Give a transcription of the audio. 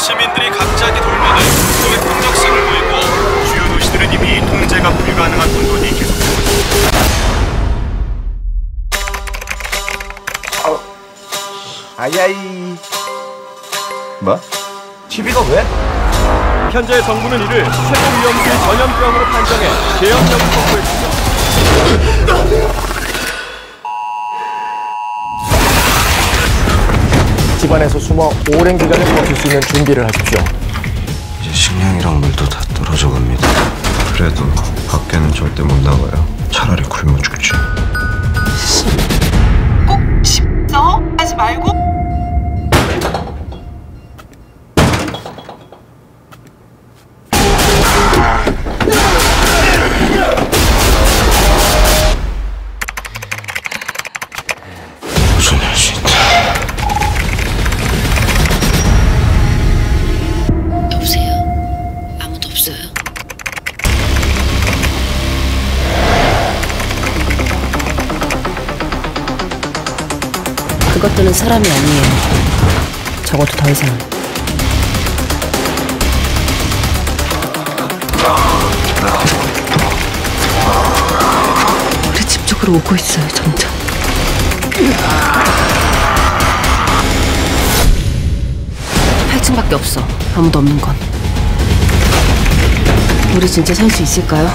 시민들이 갑자기 돌면은 소액 폭력성을 보이고 주요 도시들은 이미 통제가 불가능한 혼돈이 계속되고 있습니다. 아야이 뭐? TV가 왜? 현재 정부는 이를 최고 위험수의 전염병으로 판정해 계엄령을 선포했습니다. 집안에서 숨어 오랜 기간을 버틸 수 있는 준비를 하십시오. 이제 식량이랑 물도 다 떨어져 갑니다. 그래도 밖에는 절대 못 나가요. 차라리 굶어 죽지. 그것들은 사람이 아니에요. 적어도 더 이상. 우리 집 쪽으로 오고 있어요, 점점. 팔층밖에 없어. 아무도 없는 건. 우리 진짜 살 수 있을까요?